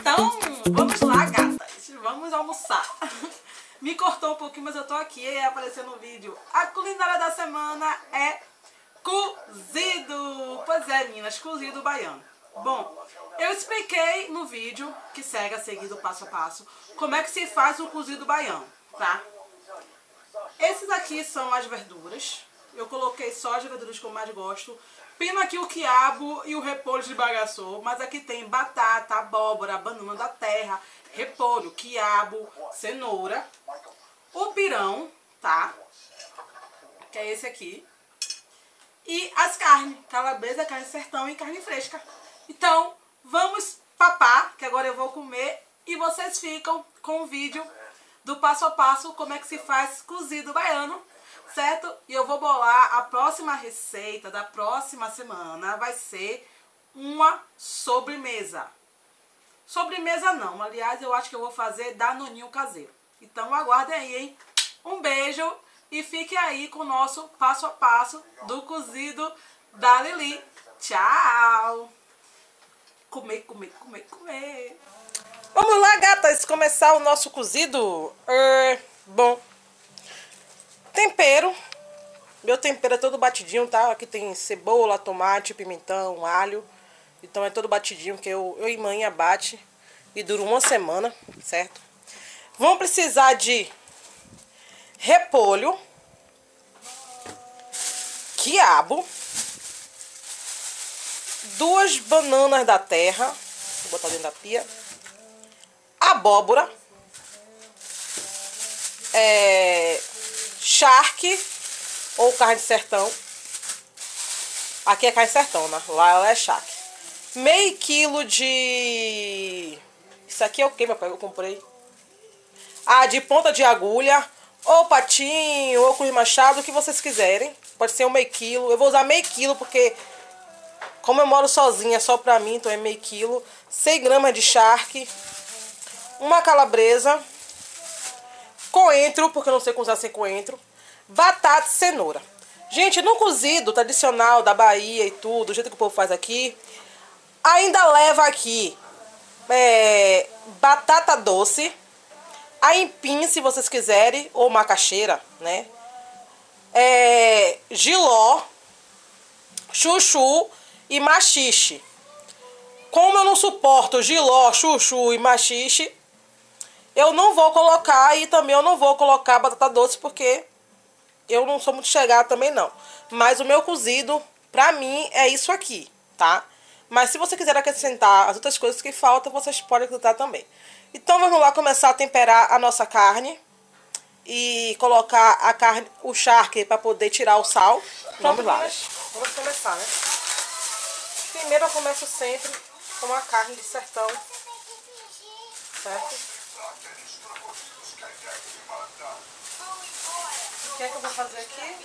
Então, vamos lá, gatas. Vamos almoçar. Me cortou um pouquinho, mas eu tô aqui e apareceu no vídeo. A culinária da semana é cozido. Pois é, meninas, cozido baiano. Bom, eu expliquei no vídeo, que segue a seguir do passo a passo, como é que se faz o cozido baiano, tá? Esses aqui são as verduras. Eu coloquei só as verduras que eu mais gosto. Pino aqui o quiabo e o repolho de bagaçou. Mas aqui tem batata, abóbora, banana da terra, repolho, quiabo, cenoura. O pirão, tá? Que é esse aqui. E as carnes, calabresa, carne sertão e carne fresca. Então, vamos papar, que agora eu vou comer. E vocês ficam com o vídeo do passo a passo como é que se faz cozido baiano, certo? E eu vou bolar a próxima receita da próxima semana, vai ser uma sobremesa. Sobremesa não, aliás eu acho que eu vou fazer danoninho caseiro. Então aguardem aí, hein? Um beijo e fique aí com o nosso passo a passo do cozido da Lili. Tchau! Comer, comer, comer, comer. Vamos lá, gatas, começar o nosso cozido. É, bom, tempero. Meu tempero é todo batidinho, tá? Aqui tem cebola, tomate, pimentão, alho. Então é todo batidinho que eu, eu e mãe abate e dura uma semana, certo? Vamos precisar de repolho, quiabo, duas bananas da terra, vou botar dentro da pia abóbora, é, charque ou carne de sertão. Aqui é carne de sertão, né? Lá ela é charque. Meio quilo de... Isso aqui é o que, meu pai? Eu comprei. Ah, de ponta de agulha, ou patinho, ou cruz machado, o que vocês quiserem. Pode ser um meio quilo. Eu vou usar meio quilo porque, como eu moro sozinha, só pra mim, então é meio quilo. 100 gramas de charque uma calabresa, coentro, porque eu não sei usar sem coentro, batata e cenoura. Gente, no cozido tradicional da Bahia e tudo, do jeito que o povo faz aqui, ainda leva aqui é, batata doce, aipim, se vocês quiserem, ou macaxeira, né? É, giló, chuchu e machixe. Como eu não suporto giló, chuchu e machixe, eu não vou colocar e também eu não vou colocar batata doce porque eu não sou muito chegada também não. Mas o meu cozido, pra mim, é isso aqui, tá? Mas se você quiser acrescentar as outras coisas que faltam, vocês podem acrescentar também. Então vamos lá começar a temperar a nossa carne. E colocar a carne, o charque para poder tirar o sal. Vamos lá. Vamos começar, né? Primeiro eu começo sempre com a carne de sertão. Certo? Que é que eu vou fazer aqui?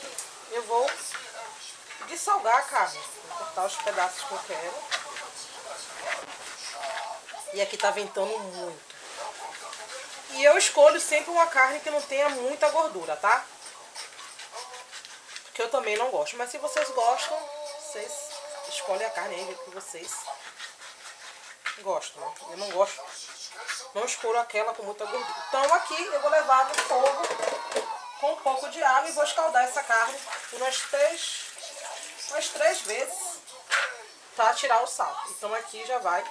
Eu vou dessalgar a carne. Vou cortar os pedaços que eu quero. E aqui tá ventando muito. E eu escolho sempre uma carne que não tenha muita gordura, tá? Que eu também não gosto. Mas se vocês gostam, vocês escolhem a carne aí que vocês gostam. Né? Eu não gosto não escuro aquela com muita gordura. Então aqui eu vou levar no fogo com um pouco de água e vou escaldar essa carne umas três, umas três vezes para tirar o sal. Então aqui já vai,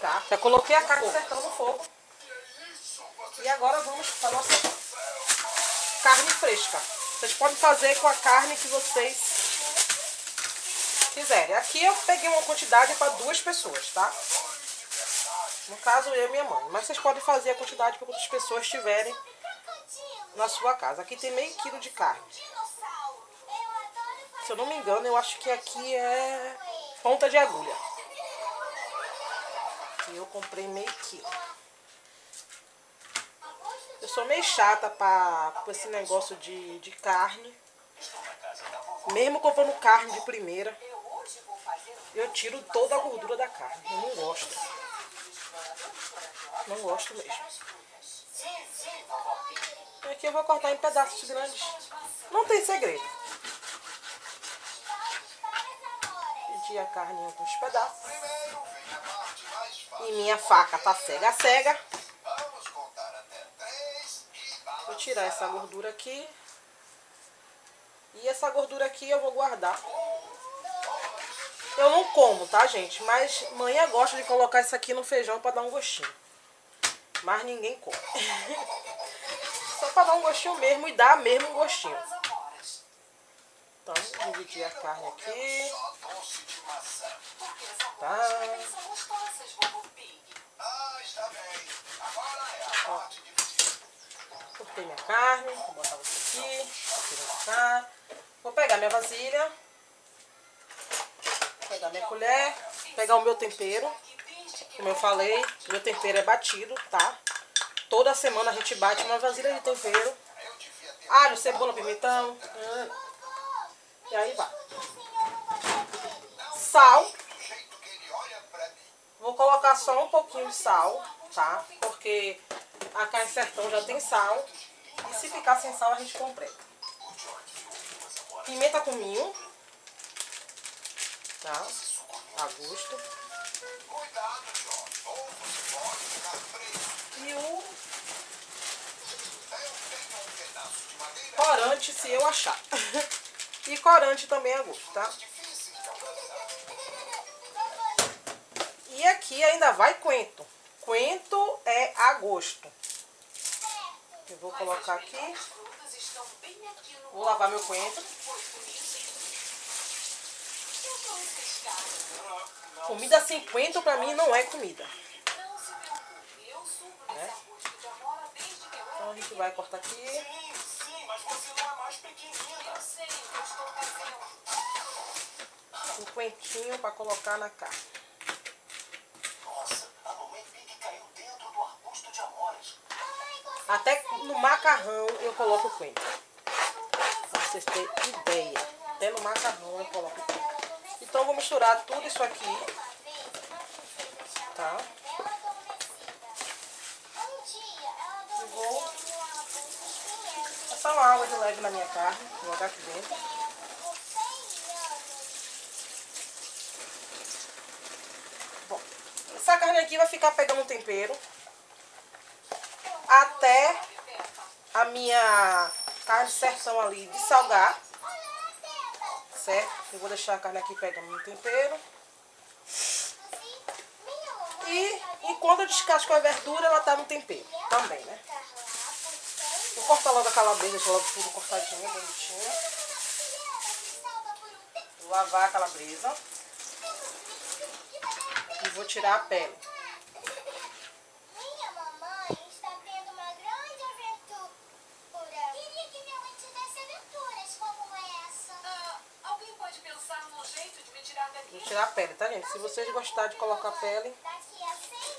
tá? Já coloquei a carne sertão no fogo. E agora vamos para a nossa carne fresca. Vocês podem fazer com a carne que vocês quiserem. Aqui eu peguei uma quantidade para duas pessoas, tá? No caso, eu e minha mãe. Mas vocês podem fazer a quantidade para quantas pessoas tiverem na sua casa. Aqui tem meio quilo de carne. Se eu não me engano, eu acho que aqui é ponta de agulha. E eu comprei meio quilo. Eu sou meio chata com esse negócio de, de carne. Mesmo comprando carne de primeira, eu tiro toda a gordura da carne. Eu não gosto. Não gosto mesmo. Aqui eu vou cortar em pedaços grandes. Não tem segredo. dividir a carne em alguns pedaços. E minha faca tá cega cega. Vou tirar essa gordura aqui. E essa gordura aqui eu vou guardar. Eu não como, tá, gente? Mas mãe gosta de colocar isso aqui no feijão pra dar um gostinho. Mas ninguém come. Pra dar um gostinho mesmo e dar mesmo um gostinho. Então, dividir a carne aqui. Tá. Ó. Cortei minha carne. Vou botar você aqui. Aqui. Vou pegar minha vasilha. Pegar minha colher. Pegar o meu tempero. Como eu falei, meu tempero é batido, tá? Toda semana a gente bate uma vasilha de tempero. Alho, cebola, pimentão. E aí vai. Sal. Vou colocar só um pouquinho de sal, tá? Porque a carne sertão já tem sal. E se ficar sem sal, a gente completa. Pimenta cominho. Tá? A gosto. E o corante, se eu achar. E corante também a gosto, tá? E aqui ainda vai coentro. Coentro é a gosto. Eu vou colocar aqui. Vou lavar meu coentro. Comida sem coentro pra mim não é comida. Né? Então a gente vai cortar aqui. Um coentinho pra colocar na carne. Até no macarrão eu coloco coentro. Pra vocês terem ideia. Até no macarrão eu coloco coentro. Então vou misturar tudo isso aqui. Tá? E vou passar uma água de leve na minha carne. Vou jogar aqui dentro. Bom, essa carne aqui vai ficar pegando tempero até a minha carne sertão ali de salgar. Certo? Eu vou deixar a carne aqui pegando no tempero. E enquanto eu descasco a verdura, ela tá no tempero também, né? Vou cortar logo a calabresa, deixa logo tudo cortadinho, bonitinho. Vou lavar a calabresa. E vou tirar a pele. Vou tirar a pele, tá, gente? Se vocês gostarem de colocar a pele,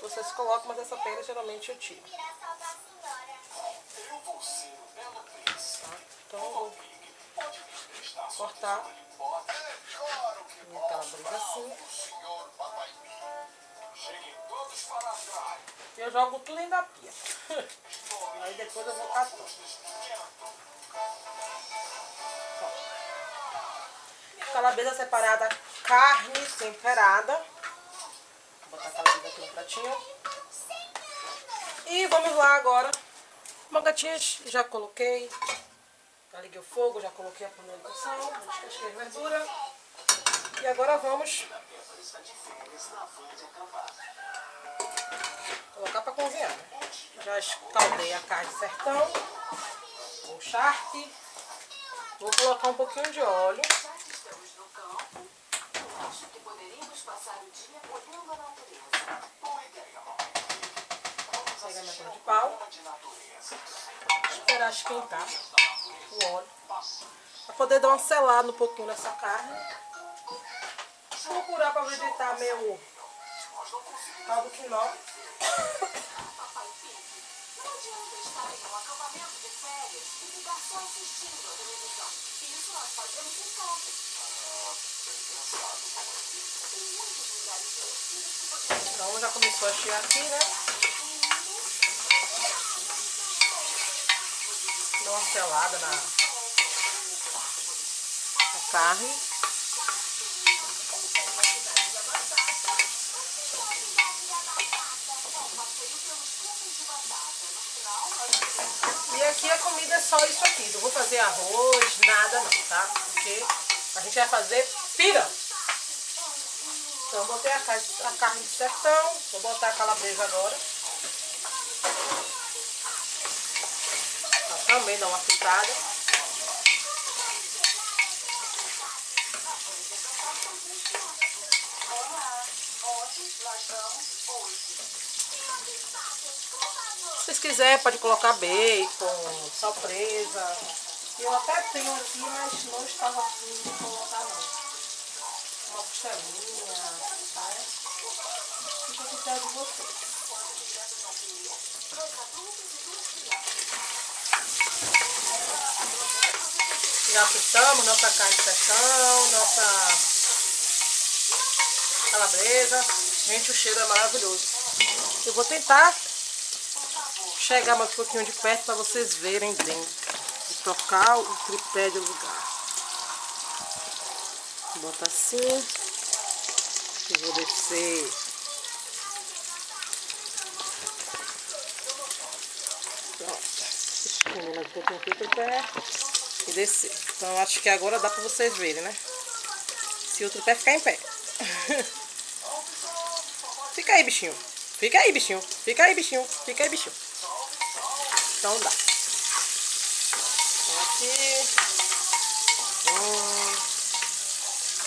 vocês colocam, mas essa pele geralmente eu tiro. Cortar minha calabresa assim. Eu jogo tudo em da pia. Aí depois eu vou catando. Calabresa separada, carne temperada. Vou botar a calabresa aqui no pratinho. E vamos lá agora. Mangatinhas, já coloquei. Já liguei o fogo, já coloquei a panela de cocção. Descasquei a verdura. E agora vamos colocar para cozinhar. Né? Já escaldei a carne sertão. O charque. Vou colocar um pouquinho de óleo. Pegar minha panela de pau. Esperar esquentar o óleo. Pra poder dar uma selada um pouquinho nessa carne. Procurar para vegetar meu caldo quinó. Então já começou a chiar aqui, né? Uma selada na, na carne. E aqui a comida é só isso aqui. Não vou fazer arroz, nada não, tá? Porque a gente vai fazer pira. Então botei a carne, a carne de sertão. Vou botar a calabresa agora. Também dá uma fritada. Se vocês quiserem, pode colocar bacon, surpresa. Eu até tenho aqui, mas não estava de colocar não. Uma costelinha, né? Fica a critério de vocês. Já fritamos nossa carne de sertão, nossa calabresa. Gente, o cheiro é maravilhoso. Eu vou tentar chegar mais um pouquinho de perto para vocês verem dentro. Vou trocar o tripé de lugar. Bota assim. E vou descer. Pronto. Escondendo um pouquinho aqui o tripé. E descer. Então acho que agora dá para vocês verem, né? Se o tripé ficar em pé. Fica aí, bichinho. Fica aí, bichinho. Fica aí, bichinho. Fica aí, bichinho. Então dá. Aqui. Hum.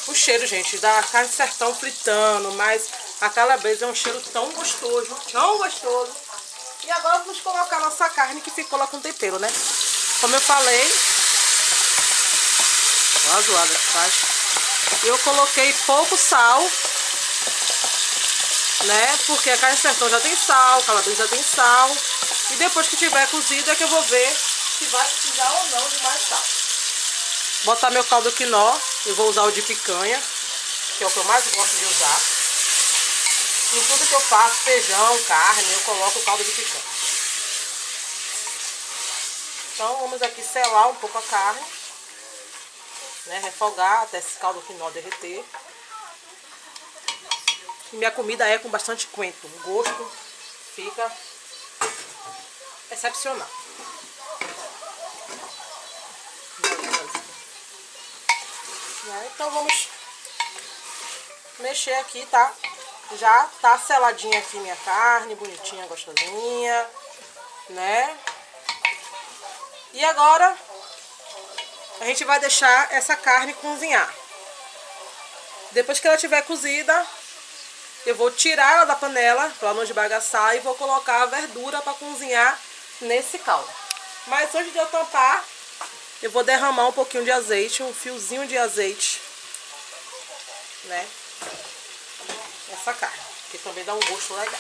O cheiro, gente, da carne de sertão fritando, mas a calabresa é um cheiro tão gostoso, tão gostoso. E agora vamos colocar nossa carne que ficou lá com tempero, né? Como eu falei, zoada que faz. Eu coloquei pouco sal né? Porque a carne sertão já tem sal, calabresa já tem sal. E depois que tiver cozida é que eu vou ver se vai precisar ou não de mais sal. Botar meu caldo quinó, eu vou usar o de picanha, que é o que eu mais gosto de usar. Em tudo que eu faço, feijão, carne, eu coloco o caldo de picanha. Então vamos aqui selar um pouco a carne, né? Refogar até esse caldo quinó derreter. E minha comida é com bastante coentro. O gosto fica excepcional. Então vamos mexer aqui, tá? Já tá seladinha aqui minha carne, bonitinha, gostosinha, né? E agora a gente vai deixar essa carne cozinhar. Depois que ela estiver cozida, eu vou tirar ela da panela para não desbagaçar e vou colocar a verdura para cozinhar nesse caldo. Mas antes de eu tampar, eu vou derramar um pouquinho de azeite, um fiozinho de azeite, né? Essa carne, que também dá um gosto legal.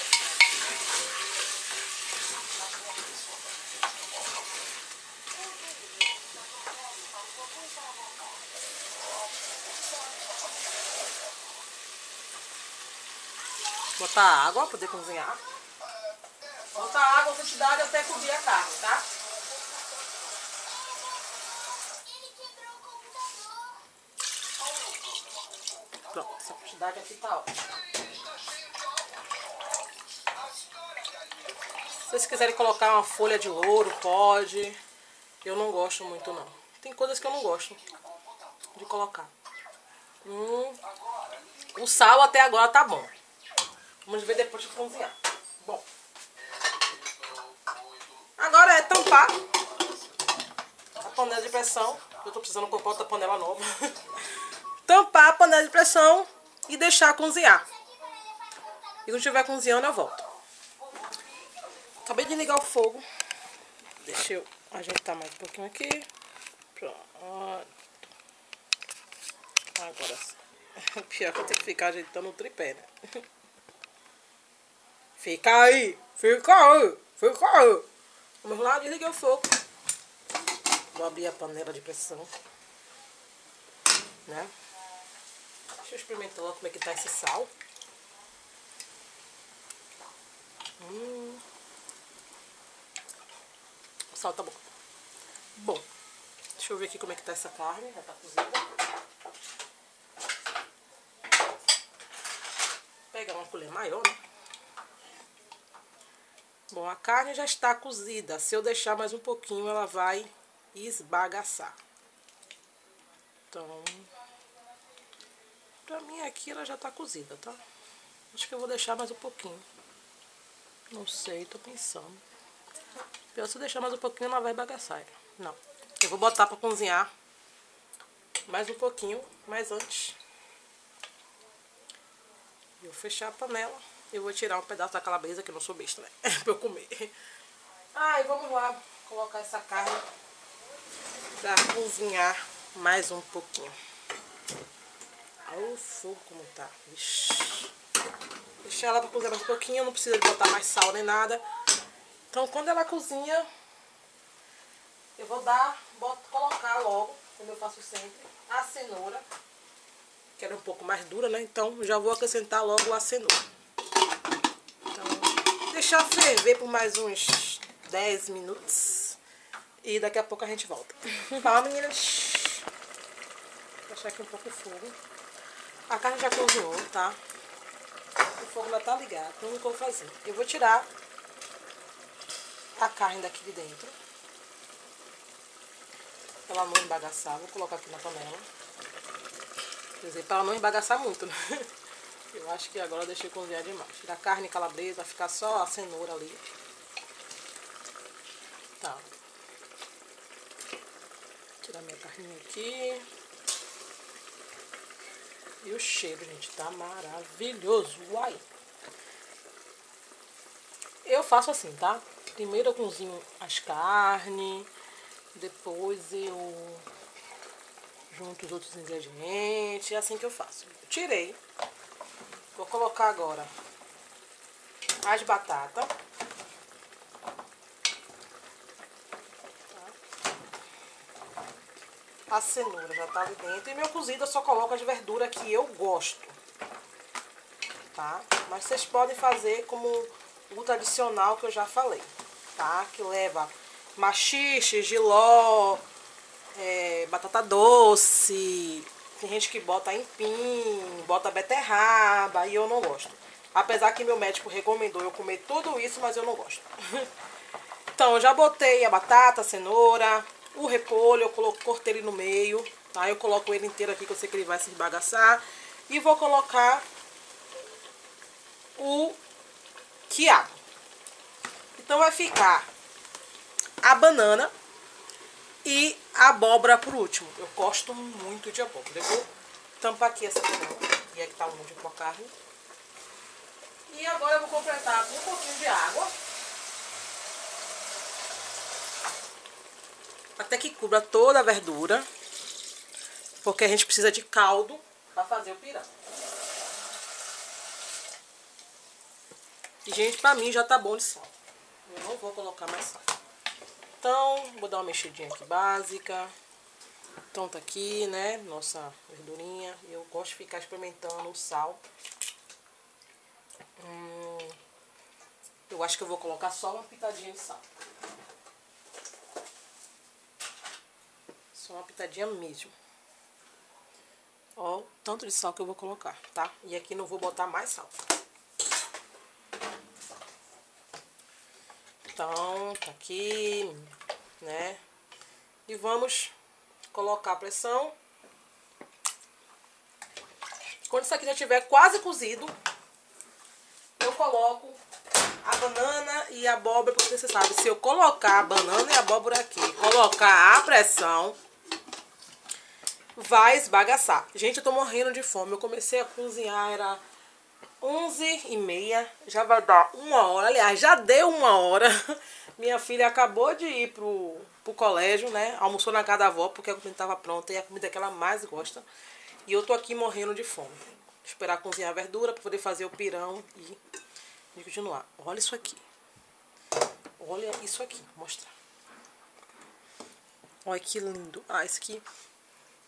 Botar água para poder cozinhar. Botar água, quantidade até cobrir a carne, tá? Pronto, essa quantidade aqui tá ótima. Se vocês quiserem colocar uma folha de ouro, pode. Eu não gosto muito não. Tem coisas que eu não gosto de colocar. Hum, o sal até agora tá bom. Vamos ver depois de cozinhar. Bom. Agora é tampar a panela de pressão. Eu tô precisando comprar outra panela nova. tampar a panela de pressão e deixar cozinhar. E quando estiver cozinhando eu volto. Acabei de ligar o fogo. Deixa eu ajeitar mais um pouquinho aqui. Pronto. Agora sim. Pior que eu tenho que ficar ajeitando o tripé, né? Fica aí, fica aí, fica aí. Vamos lá, desliguei o fogo. Vou abrir a panela de pressão. Né? Deixa eu experimentar lá como é que tá esse sal. Hum. O sal tá bom. Bom, deixa eu ver aqui como é que tá essa carne. Já tá cozida. Pegar uma colher maior, né? Bom, a carne já está cozida. Se eu deixar mais um pouquinho, ela vai esbagaçar. Então, pra mim aqui ela já tá cozida, tá? Acho que eu vou deixar mais um pouquinho. Não sei, tô pensando. Se eu deixar mais um pouquinho, ela vai bagaçar. Não. Eu vou botar pra cozinhar mais um pouquinho, mas antes eu fechar a panela, eu vou tirar um pedaço da calabresa, que eu não sou besta, né? pra eu comer. Ai, vamos lá colocar essa carne pra cozinhar mais um pouquinho. Olha o fogo como tá. Ixi. Deixar ela pra cozinhar mais um pouquinho, não precisa botar mais sal nem nada. Então quando ela cozinha, eu vou dar, boto, colocar logo, como eu faço sempre, a cenoura. Que era um pouco mais dura, né? Então já vou acrescentar logo a cenoura. Deixar ferver por mais uns 10 minutos. E daqui a pouco a gente volta. Tá, meninas? Vou deixar aqui um pouco o fogo. A carne já cozinhou, tá? O fogo já tá ligado. Então, o que eu vou fazer? Eu vou tirar a carne daqui de dentro. Ela não embagaçar. Vou colocar aqui na panela. Quer dizer, pra ela não embagaçar muito, né? Eu acho que agora eu deixei cozinhar demais. Tirar a carne calabresa, vai ficar só a cenoura ali. Tá. Tirar minha carninha aqui. E o cheiro, gente, tá maravilhoso. Uai! Eu faço assim, tá? Primeiro eu cozinho as carnes, depois eu junto os outros ingredientes, é assim que eu faço. tirei. Vou colocar agora as batatas. A cenoura já tá ali dentro. E meu cozido eu só coloco as verduras que eu gosto. Tá? Mas vocês podem fazer como o tradicional que eu já falei. Tá? Que leva machixe, giló, é, batata doce. Tem gente que bota empim, bota beterraba e eu não gosto. Apesar que meu médico recomendou eu comer tudo isso, mas eu não gosto. então, eu já botei a batata, a cenoura, o repolho, eu coloco, cortei ele no meio, tá? Eu coloco ele inteiro aqui, que eu sei que ele vai se esbagaçar. E vou colocar o quiabo. Então vai ficar a banana e abóbora por último. Eu gosto muito de abóbora. Eu vou tampar aqui essa panela. E aqui tá um monte de carne. E agora eu vou completar com um pouquinho de água. até que cubra toda a verdura, porque a gente precisa de caldo para fazer o pirão. E, gente, pra mim já tá bom de sal. Eu não vou colocar mais sal. Então, vou dar uma mexidinha aqui básica. Então tá aqui, né, nossa verdurinha. Eu gosto de ficar experimentando o sal. Hum, eu acho que eu vou colocar só uma pitadinha de sal. Só uma pitadinha mesmo. Ó, o tanto de sal que eu vou colocar, tá? E aqui não vou botar mais sal. Então, tá aqui, né? E vamos colocar a pressão. Quando isso aqui já estiver quase cozido, eu coloco a banana e a abóbora, porque você sabe, se eu colocar a banana e a abóbora aqui, colocar a pressão, vai esbagaçar. Gente, eu tô morrendo de fome. Eu comecei a cozinhar, era 11 e meia. Já vai dar uma hora. Aliás, já deu uma hora. Minha filha acabou de ir pro, pro colégio, né? Almoçou na casa da avó, porque a comida tava pronta. E a comida que ela mais gosta. E eu tô aqui morrendo de fome. Esperar cozinhar a verdura pra poder fazer o pirão e, e continuar. Olha isso aqui. Olha isso aqui. Vou mostrar. Olha que lindo. Ah, esse aqui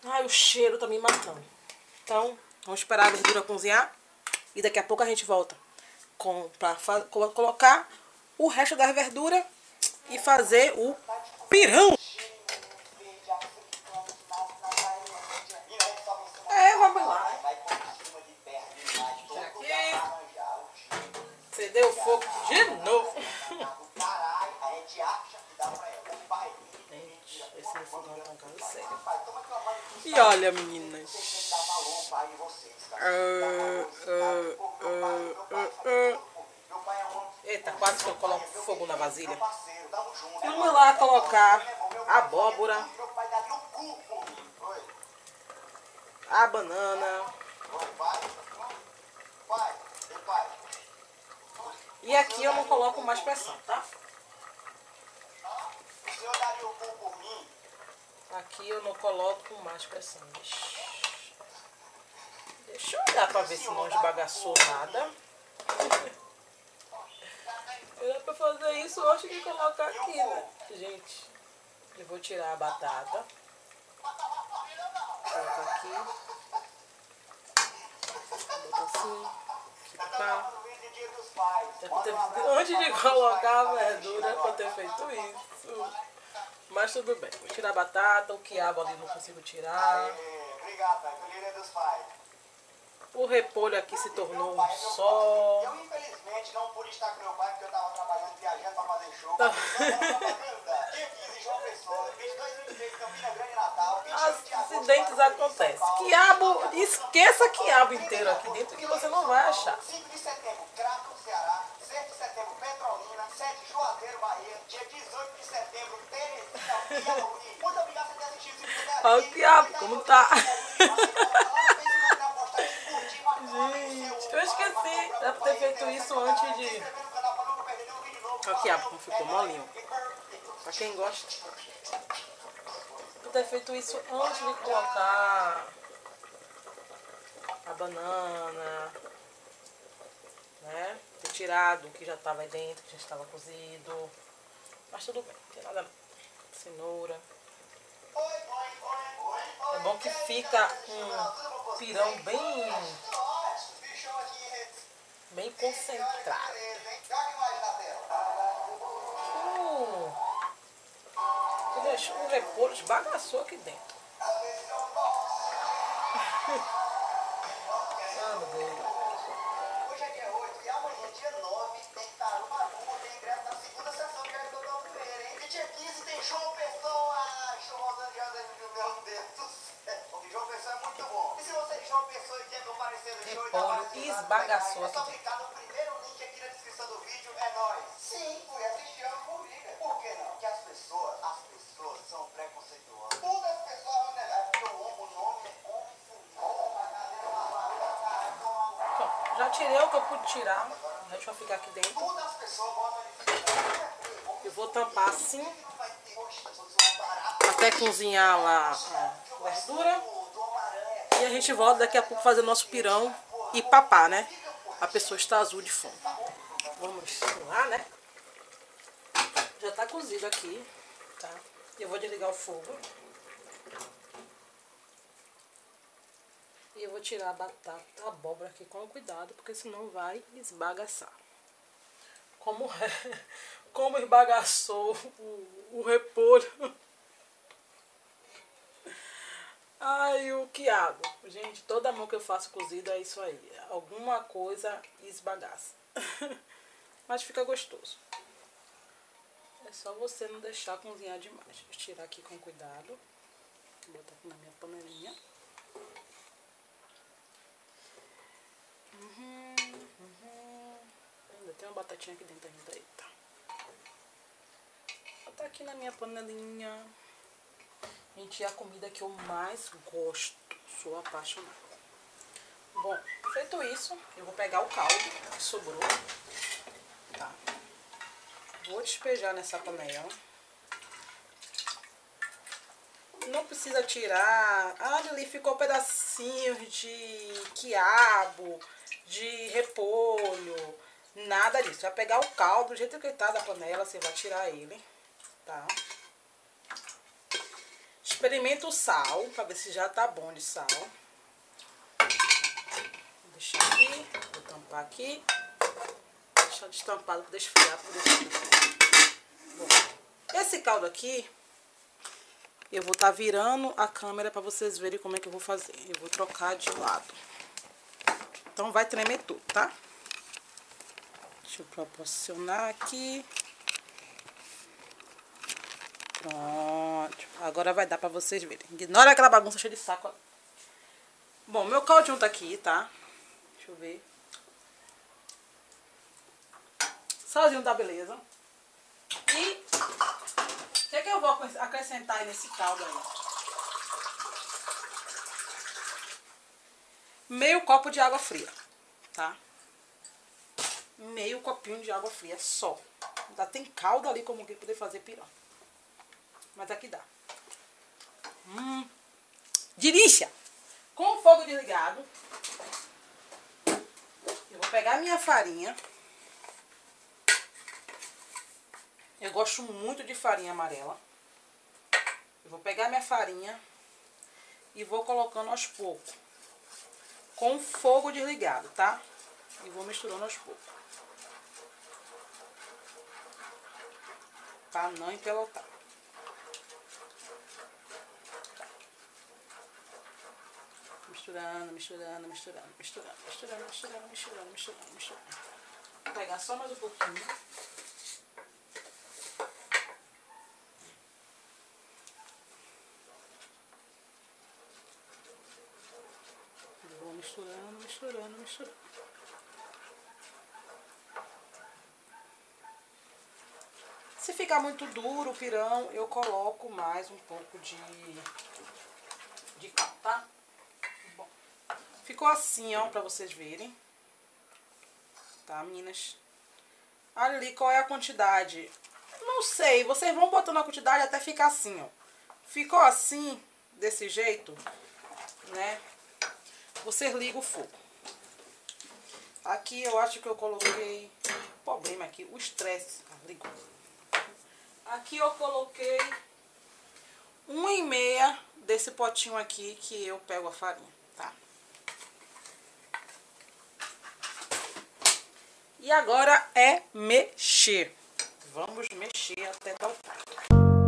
Ai, o cheiro tá me matando. Então, vamos esperar a verdura cozinhar. E daqui a pouco a gente volta com, pra colocar o resto das verduras e fazer o pirão. É, vamos lá. Perdeu o fogo de novo. Gente esse tá. E olha, meninas. Ah, ah, ah, Eita, quase que eu coloco fogo na vasilha. Vamos lá colocar abóbora, a banana. E aqui eu não coloco mais pressão, tá? Aqui eu não coloco mais pressão. Ixi. Deixa eu olhar pra ver se não esbagaçou nada. Era pra fazer isso antes de colocar aqui, né? Gente, eu vou tirar a batata. Coloca aqui. Bota assim. Tá. Antes de colocar a verdura, era pra ter feito isso. Mas tudo bem. Vou tirar a batata, o quiabo ali não consigo tirar. É, Obrigado, pai. Dos pais. O repolho aqui se tornou um só. Eu, infelizmente, não pude estar com meu pai porque eu tava trabalhando, viajando pra fazer show. Tá. Dia 15 em João Pessoa, 22 e 23 Campina Grande Natal, 28 de agosto, Acidentes acontecem. Quiabo, esqueça quiabo inteiro aqui dentro que você não vai achar. 5 de setembro, Crato, Ceará. 6 de setembro, Petrolina. 7 Juazeiro, Bahia. Dia 18 de setembro, Teresina, Piauí. Muito obrigado por ter assistido esse vídeo Olha o quiabo, como tá. Quem gosta. Vou ter feito isso antes de colocar a banana. Né? Ter tirado o que já estava aí dentro, que já estava cozido. Mas tudo bem, tem nada. Cenoura. É bom que fica um pirão bem, bem concentrado. Deixou o repolho esbagaçou aqui dentro. Ah, é dia 8 e amanhã, dia 9, tem que estar no Macu, tem ingresso na segunda sessão que é do Dom Primeiro, hein? E dia 15 tem João Pessoa! Show Rosane meu Deus do céu! Porque João Pessoa é muito bom. Se você de João Pessoa quer comparecer no show tá Repolho é só aqui clicar no primeiro link aqui na descrição do vídeo, é nóis! Sim, tirei o que eu pude tirar. Deixa eu ficar aqui dentro. Eu vou tampar assim até cozinhar lá a verdura. E a gente volta daqui a pouco fazer nosso pirão e papar, né? A pessoa está azul de fome. Vamos lá, né? Já tá cozido aqui, tá? Eu vou desligar o fogo. E eu vou tirar a batata, a abóbora aqui com cuidado, porque senão vai esbagaçar. Como, como esbagaçou o, o repolho. Ai, o quiabo. Gente, toda mão que eu faço cozida é isso aí. Alguma coisa esbagaça. Mas fica gostoso. É só você não deixar cozinhar demais. Eu tirar aqui com cuidado. Vou botar aqui na minha panelinha. Uhum, uhum. Ainda tem uma batatinha aqui dentro ainda. Eita. Vou botar aqui na minha panelinha. Gente, é a comida que eu mais gosto. Sou apaixonada. Bom, feito isso, eu vou pegar o caldo que sobrou. Tá. Vou despejar nessa panela. Não precisa tirar. Ah, ali ficou pedacinhos de quiabo, de repolho. Nada disso. Vai pegar o caldo do jeito que tá da panela, você vai tirar ele. Tá? Experimenta o sal, pra ver se já tá bom de sal. Vou deixar aqui, vou tampar aqui. Deixar destampado pra desfriar. Pra deixar. Bom, esse caldo aqui, eu vou estar tá virando a câmera pra vocês verem como é que eu vou fazer. Eu vou trocar de lado. Então vai tremer tudo, tá? Deixa eu proporcionar aqui. Pronto. Agora vai dar pra vocês verem. Ignora aquela bagunça cheia de saco. Bom, meu caldinho tá aqui, tá? Deixa eu ver. Salzinho tá beleza. E o que, é que eu vou acrescentar nesse caldo aí? Meio copo de água fria, tá? Meio copinho de água fria só. Ainda tem caldo ali como que poder fazer pirão. Mas aqui dá. Hum. Delícia! Com o fogo desligado, eu vou pegar minha farinha. Eu gosto muito de farinha amarela. Eu vou pegar minha farinha e vou colocando aos poucos. Com fogo desligado, tá? E vou misturando aos poucos. Pra não empelotar. Misturando, misturando, misturando, misturando, misturando, misturando, misturando, misturando, misturando. Vou pegar só mais um pouquinho. Vou misturando, misturando, misturando. Se ficar muito duro o pirão, eu coloco mais um pouco de, de cal, tá? Bom, ficou assim, ó, pra vocês verem. Tá, meninas? Olha ali qual é a quantidade. Não sei, vocês vão botando a quantidade até ficar assim, ó. Ficou assim, desse jeito, né? Vocês ligam o fogo. Aqui eu acho que eu coloquei... Problema aqui, o estresse. Ah, ligou. Aqui eu coloquei uma e meia desse potinho aqui que eu pego a farinha, tá? E agora é mexer. Vamos mexer até dar o ponto.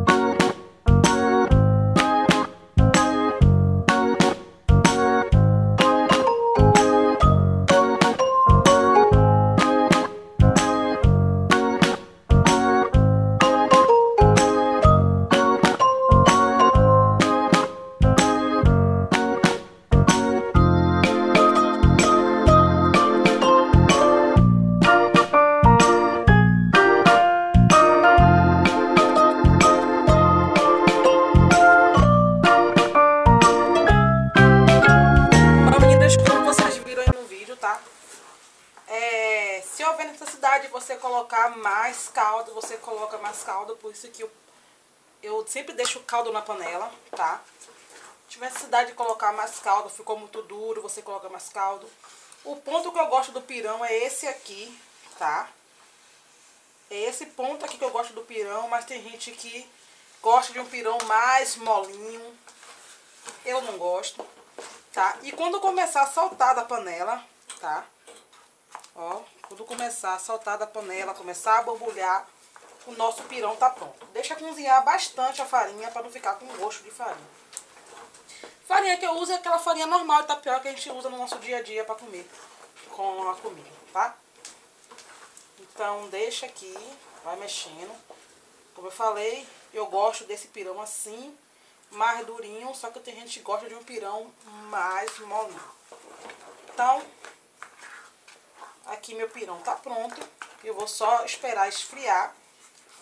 Caldo na panela, tá? Necessidade de colocar mais caldo, ficou muito duro, você coloca mais caldo. O ponto que eu gosto do pirão é esse aqui, tá? É esse ponto aqui que eu gosto do pirão, mas tem gente que gosta de um pirão mais molinho. Eu não gosto, tá? E quando começar a saltar da panela, tá? Ó, quando começar a saltar da panela, começar a borbulhar, o nosso pirão tá pronto. Deixa cozinhar bastante a farinha para não ficar com gosto de farinha. Farinha que eu uso é aquela farinha normal de tapioca que a gente usa no nosso dia a dia para comer com a comida, tá? Então deixa aqui, vai mexendo. Como eu falei, eu gosto desse pirão assim, mais durinho, só que tem gente que gosta de um pirão mais molinho. Então, aqui meu pirão tá pronto. Eu vou só esperar esfriar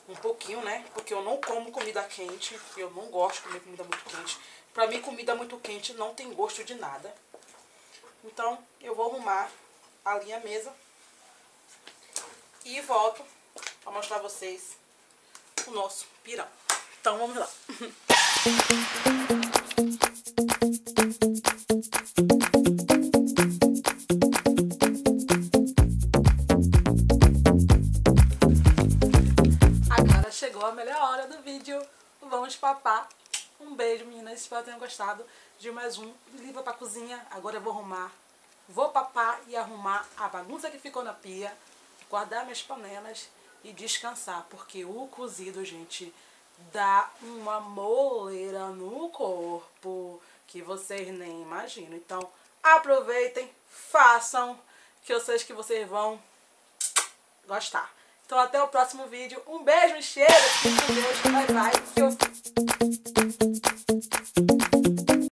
um pouquinho, né? Porque eu não como comida quente, eu não gosto de comer comida muito quente. Pra mim, comida muito quente não tem gosto de nada. Então, eu vou arrumar a mesa e volto pra mostrar a vocês o nosso pirão. Então, vamos lá. Espero que tenham gostado de mais um Livro pra Cozinha. Agora eu vou arrumar. Vou papar e arrumar a bagunça que ficou na pia. Guardar minhas panelas e descansar. Porque o cozido, gente, dá uma moleira no corpo que vocês nem imaginam. Então, aproveitem, façam, que eu sei que vocês vão gostar. Então até o próximo vídeo. Um beijo, cheiro. Fique com Deus. Bye, bye.